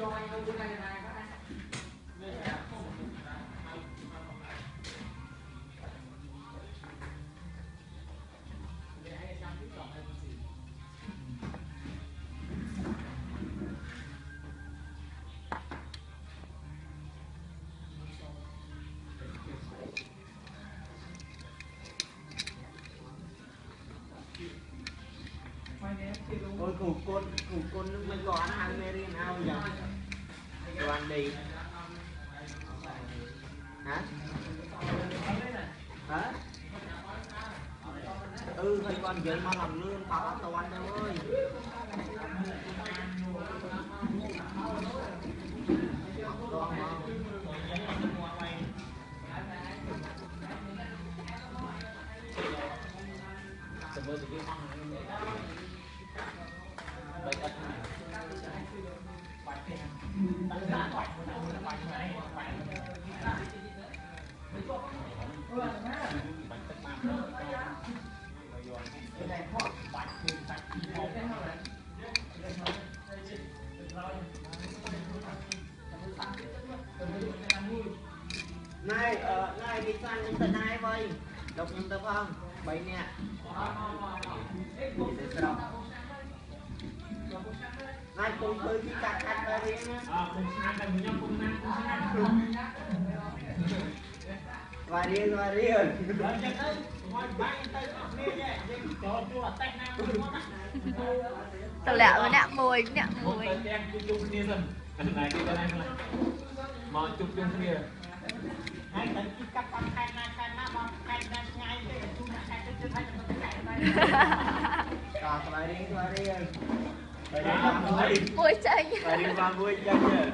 ยองไอ้คนไหนไหน ôi củ côn củ côn nước mới có ăn hàng mê ao giờ đoàn đi. Hả? Hả? Ừ thôi con vậy mà làm lương, tao tao anh đâu ơi này ờ này, đi sang những tận hai vây đọc những tập không? Bảy nè. này cùng tới khi cắt cắt ra đi nhá អពុំស្ងាត់តែខ្ញុំពុំណាពុំស្ងាត់ដល់ và riêng và riêng ចឹងទៅមកបាញ់ទៅអស់គ្នាចេះយើងចូលជួអត់តែណាមួយមកណា តលាក់ម្នាក់មួយម្នាក់ មក មួយ ទៅទាំងជួបជុំគ្នាសិនអានេះគេទៅណាខ្លះមកជួបជុំគ្នាហើយតែគិតកាប់តាមខែណាខែណាមកខែណាឆ្ងាយទេជួបណាខែទៅជិតហើយទៅខែណា cả và riêng và riêng và អ riêng ត់ và មួយ Vui chanh. Phải đi vào vui chanh.